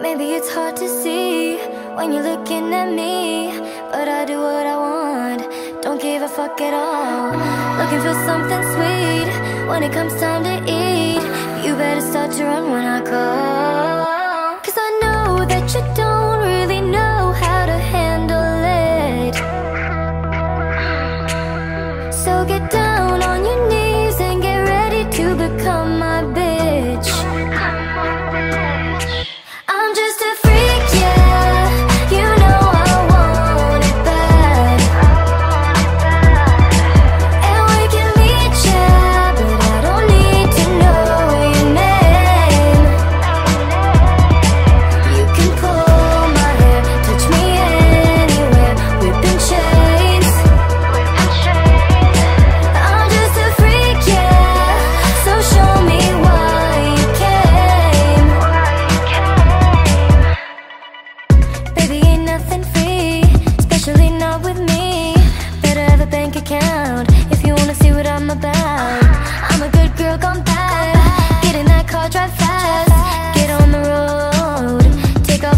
Maybe it's hard to see when you're looking at me But I do what I want, don't give a fuck at all. Looking for something sweet when it comes time to eat. You better start to run when I call.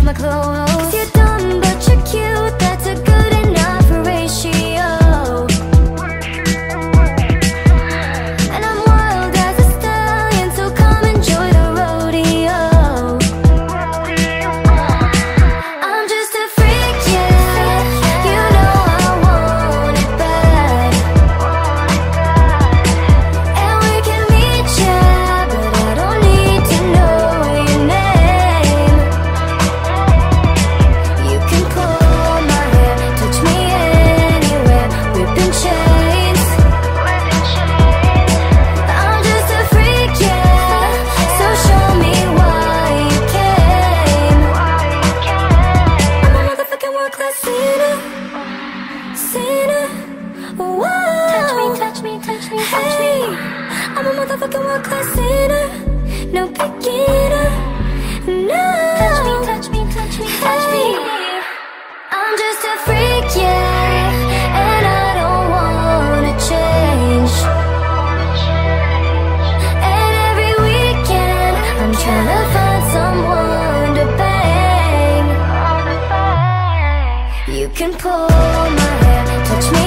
my clothes Whoa. Touch me, touch me, touch me, hey. touch me. I'm a motherfucking world class sinner, no beginner. No. Touch me, touch me, touch me, hey. touch me. I'm just a freak, yeah, and I don't wanna change. And every weekend I'm trying to find someone to bang. You can pull my hair, touch me.